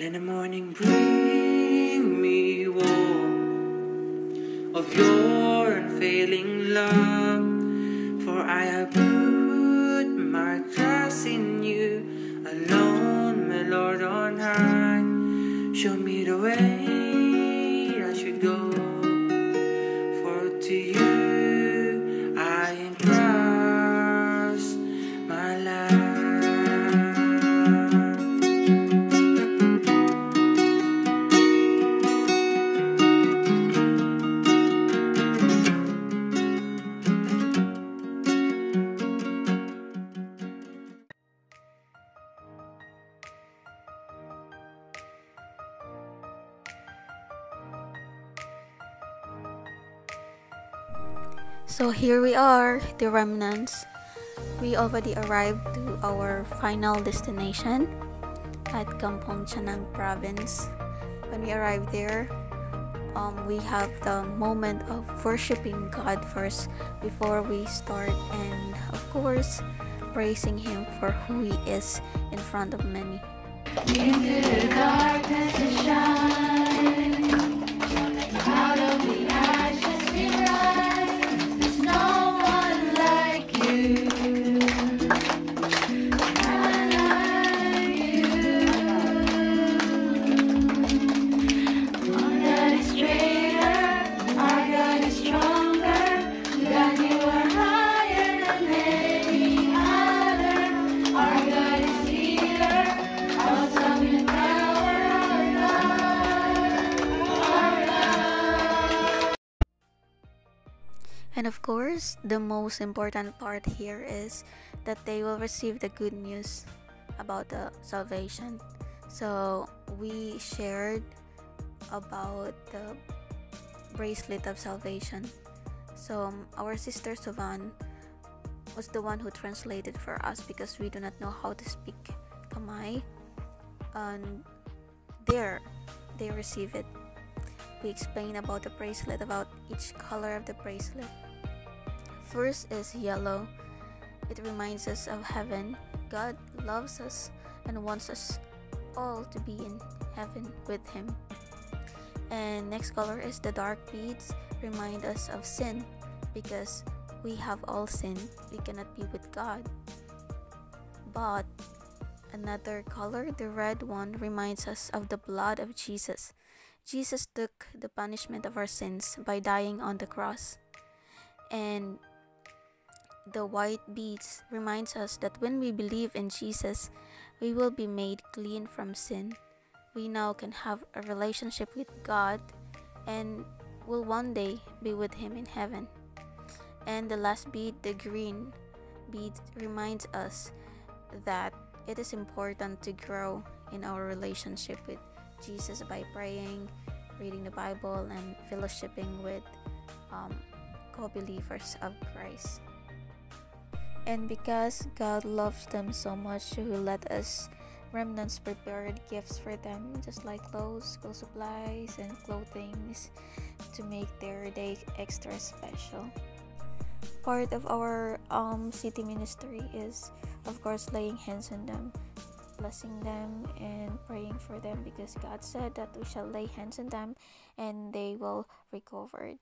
Let the morning bring me warm of your unfailing love. For I have put my trust in you alone, my Lord on high. Show me the way I should go. For to you I entrust So here we are, the remnants. We already arrived to our final destination at Kampong Chhnang province. When we arrived there, um, we have the moment of worshiping God first before we start, and of course, praising Him for who He is in front of many. And of course, the most important part here is that they will receive the good news about the salvation. So we shared about the bracelet of salvation. So um, our sister Sovan was the one who translated for us because we do not know how to speak Khmer. And there, they receive it. We explain about the bracelet, about each color of the bracelet. First is yellow. It reminds us of heaven. God loves us and wants us all to be in heaven with Him. And next color is the dark beads, remind us of sin because we have all sinned. We cannot be with God. But another color, the red one, reminds us of the blood of Jesus. Jesus took the punishment of our sins by dying on the cross. And the white beads reminds us that when we believe in Jesus, we will be made clean from sin. We now can have a relationship with God and will one day be with him in heaven. And the last bead, the green bead reminds us that it is important to grow in our relationship with Jesus by praying, reading the Bible, and fellowshipping with um, co believers of Christ. And because God loves them so much, He will let us remnants prepared gifts for them, just like clothes, school supplies, and clothing to make their day extra special. Part of our um, city ministry is, of course, laying hands on them, blessing them, and praying for them because God said that we shall lay hands on them and they will recover.